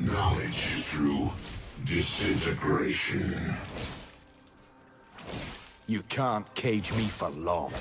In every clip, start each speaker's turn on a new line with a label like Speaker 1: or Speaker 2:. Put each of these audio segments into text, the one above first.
Speaker 1: Knowledge through disintegration.
Speaker 2: You can't cage me for long.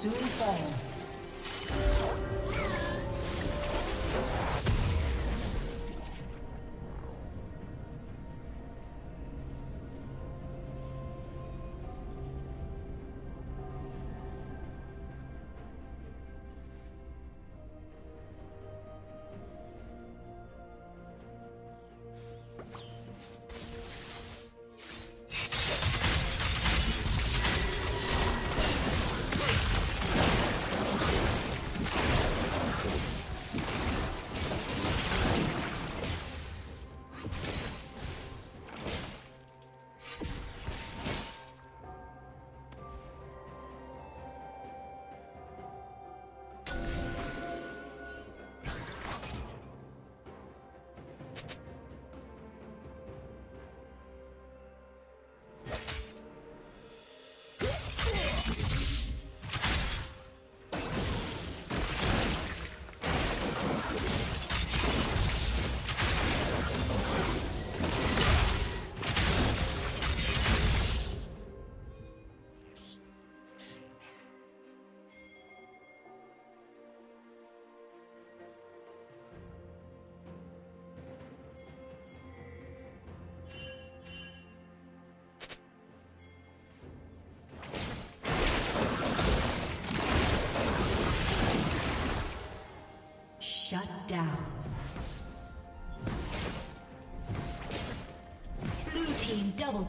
Speaker 3: Soon fall.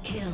Speaker 3: Kill.